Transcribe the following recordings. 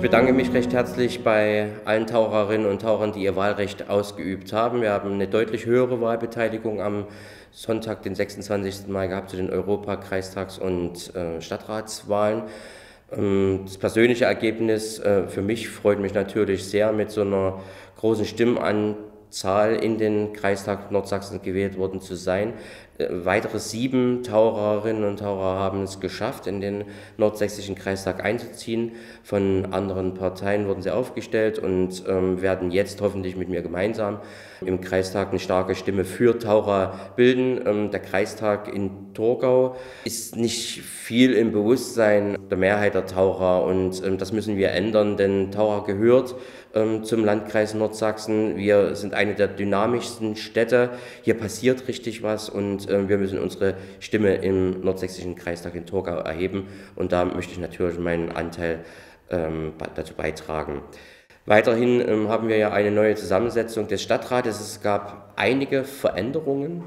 Ich bedanke mich recht herzlich bei allen Taucherinnen und Tauchern, die ihr Wahlrecht ausgeübt haben. Wir haben eine deutlich höhere Wahlbeteiligung am Sonntag, den 26. Mai, gehabt zu den Europa-, Kreistags- und äh, Stadtratswahlen. Ähm, das persönliche Ergebnis äh, für mich freut mich natürlich sehr, mit so einer großen Stimmenanzahl in den Kreistag Nordsachsen gewählt worden zu sein. Äh, weitere sieben Taucherinnen und Taucher haben es geschafft, in den nordsächsischen Kreistag einzuziehen. Von anderen Parteien wurden sie aufgestellt und ähm, werden jetzt hoffentlich mit mir gemeinsam im Kreistag eine starke Stimme für Taucher bilden. Ähm, der Kreistag in Torgau ist nicht viel im Bewusstsein der Mehrheit der Taucher und ähm, das müssen wir ändern, denn Taucher gehört ähm, zum Landkreis Nordsachsen. Wir sind eine der dynamischsten Städte. Hier passiert richtig was und äh, wir müssen unsere Stimme im nordsächsischen Kreistag in Torgau erheben. Und da möchte ich natürlich meinen Anteil ähm, dazu beitragen. Weiterhin ähm, haben wir ja eine neue Zusammensetzung des Stadtrates. Es gab einige Veränderungen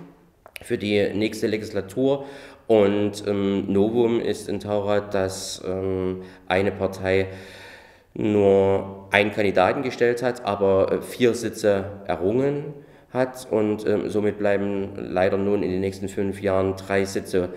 für die nächste Legislatur. Und ähm, Novum ist in Taurat, dass ähm, eine Partei nur einen Kandidaten gestellt hat, aber äh, vier Sitze errungen hat und ähm, somit bleiben leider nun in den nächsten fünf Jahren drei Sitze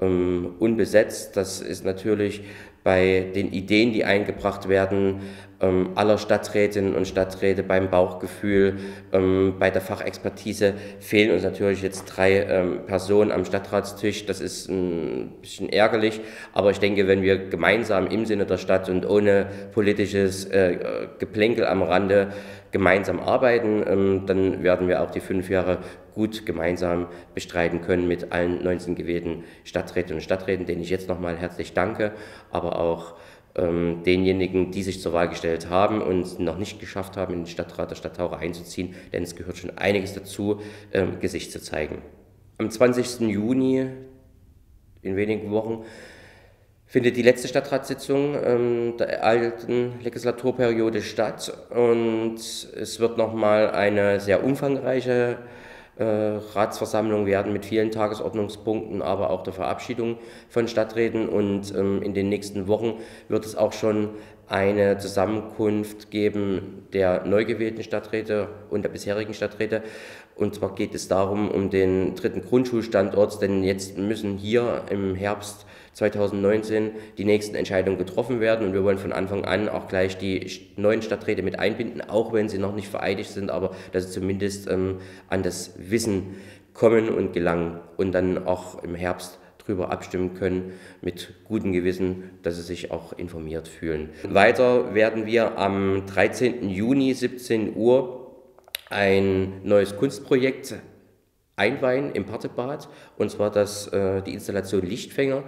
ähm, unbesetzt. Das ist natürlich bei den Ideen, die eingebracht werden, ähm, aller Stadträtinnen und Stadträte beim Bauchgefühl, ähm, bei der Fachexpertise fehlen uns natürlich jetzt drei ähm, Personen am Stadtratstisch. Das ist ein bisschen ärgerlich, aber ich denke, wenn wir gemeinsam im Sinne der Stadt und ohne politisches äh, Geplänkel am Rande gemeinsam arbeiten, ähm, dann werden wir auch die fünf Jahre gut gemeinsam bestreiten können mit allen 19 gewählten Stadträtinnen und Stadträten, denen ich jetzt nochmal herzlich danke, aber auch ähm, denjenigen, die sich zur Wahl gestellt haben und noch nicht geschafft haben, in den Stadtrat der Stadt Taucher einzuziehen, denn es gehört schon einiges dazu, ähm, Gesicht zu zeigen. Am 20. Juni, in wenigen Wochen, findet die letzte Stadtratssitzung ähm, der alten Legislaturperiode statt und es wird nochmal eine sehr umfangreiche äh, Ratsversammlung werden mit vielen Tagesordnungspunkten, aber auch der Verabschiedung von Stadträten. Und ähm, in den nächsten Wochen wird es auch schon eine Zusammenkunft geben der neu gewählten Stadträte und der bisherigen Stadträte. Und zwar geht es darum, um den dritten Grundschulstandort, denn jetzt müssen hier im Herbst 2019 die nächsten Entscheidungen getroffen werden und wir wollen von Anfang an auch gleich die neuen Stadträte mit einbinden, auch wenn sie noch nicht vereidigt sind, aber dass sie zumindest ähm, an das Wissen kommen und gelangen und dann auch im Herbst darüber abstimmen können mit gutem Gewissen, dass sie sich auch informiert fühlen. Weiter werden wir am 13. Juni 17 Uhr ein neues Kunstprojekt einweihen im Partebad und zwar das, äh, die Installation Lichtfänger.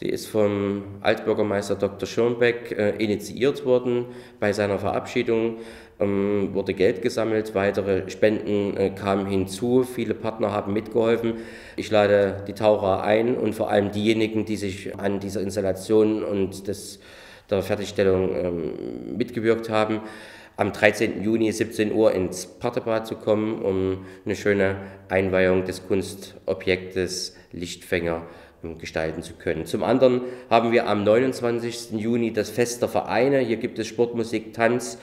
Die ist vom Altbürgermeister Dr. Schirnbeck äh, initiiert worden. Bei seiner Verabschiedung ähm, wurde Geld gesammelt, weitere Spenden äh, kamen hinzu, viele Partner haben mitgeholfen. Ich lade die Taucher ein und vor allem diejenigen, die sich an dieser Installation und des, der Fertigstellung ähm, mitgewirkt haben, am 13. Juni 17 Uhr ins Partebad zu kommen, um eine schöne Einweihung des Kunstobjektes Lichtfänger ähm, gestalten zu können. Zum anderen haben wir am 29. Juni das Fest der Vereine. Hier gibt es Sport, Musik, Tanz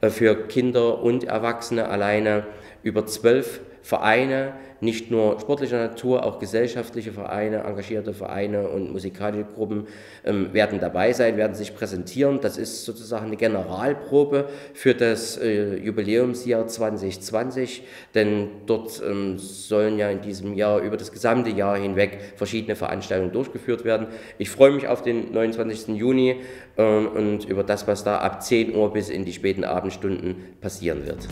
äh, für Kinder und Erwachsene alleine über zwölf Vereine, nicht nur sportlicher Natur, auch gesellschaftliche Vereine, engagierte Vereine und musikalische Gruppen ähm, werden dabei sein, werden sich präsentieren. Das ist sozusagen eine Generalprobe für das äh, Jubiläumsjahr 2020, denn dort ähm, sollen ja in diesem Jahr über das gesamte Jahr hinweg verschiedene Veranstaltungen durchgeführt werden. Ich freue mich auf den 29. Juni äh, und über das, was da ab 10 Uhr bis in die späten Abendstunden passieren wird.